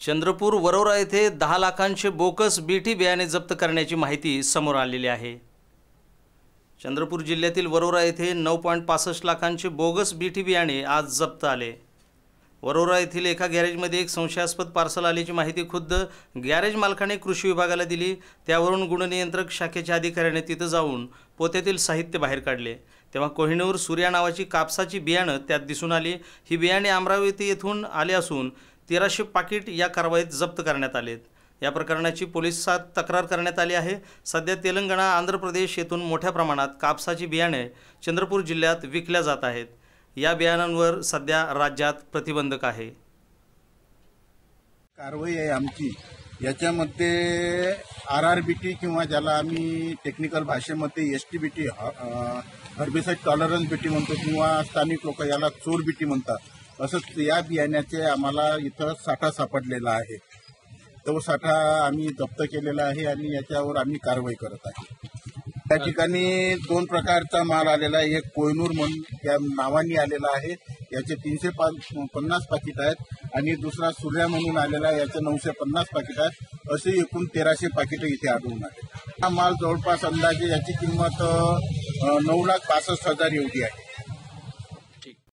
चंद्रपूर वरोरा येथे दहा लाखांचे बोकस बीटी बियाणे जप्त करण्याची माहिती समोर आलेली आहे. चंद्रपूर जिल्ह्यातील वरोरा येथे नऊ पॉईंट पासष्ट लाखांचे बोगस बीटी बियाणे आज जप्त आले. वरोरा येथील एका गॅरेजमध्ये एक संशयास्पद पार्सल आल्याची माहिती खुद्द गॅरेज मालकाने कृषी विभागाला दिली. त्यावरून गुणनियंत्रक शाखेच्या अधिकाऱ्याने तिथं जाऊन पोत्यातील साहित्य बाहेर काढले. तेव्हा कोहिनूर सूर्या नावाची कापसाची बियाणं त्यात दिसून आली. ही बियाणे अमरावती येथून आले असून तेराशे पाकिट या कारवाईत जप्त करण्यात आलेत. या प्रकरणाची पोलिसात तक्रार करण्यात आली आहे. सध्या तेलंगणा आंध्र प्रदेश येथून मोठ्या प्रमाणात कापसाची बियाणे चंद्रपूर जिल्ह्यात विकल्या जात आहेत. या बियाणांवर सध्या राज्यात प्रतिबंधक आहे. कारवाई आहे आमची. याच्यामध्ये आर आर बी टी किंवा ज्याला आम्ही टेक्निकल भाषेमध्ये S T B T herbicide tolerance B T म्हणतो किंवा स्थानिक लोक याला चोर बी टी म्हणतात. असंच या बियाण्याचे आम्हाला इथं साठा सापडलेला आहे. तो साठा आम्ही जप्त केलेला आहे आणि याच्यावर आम्ही कारवाई करत आहे. त्या ठिकाणी दोन प्रकारचा माल आलेला आहे. एक कोयनूर म्हणून त्या नावाने आलेला आहे. याचे तीनशे पन्नास पाकिट आहेत आणि दुसरा सूर्या म्हणून आलेला आहे. याचे नऊशे पन्नास पाकिट आहेत. असे एकूण तेराशे पाकिटं इथे आढळून आले. हा माल जवळपास अंदाजे याची किंमत नऊ लाख पासष्ट हजार एवढी आहे.